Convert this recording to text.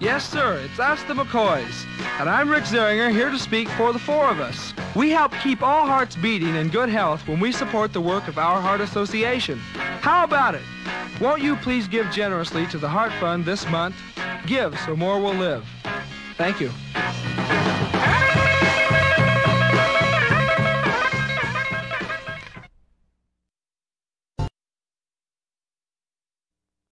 Yes, sir, it's us, the McCoys. And I'm Rick Zehringer, here to speak for the four of us. We help keep all hearts beating in good health when we support the work of Our Heart Association. How about it? Won't you please give generously to the Heart Fund this month? Give so more will live. Thank you.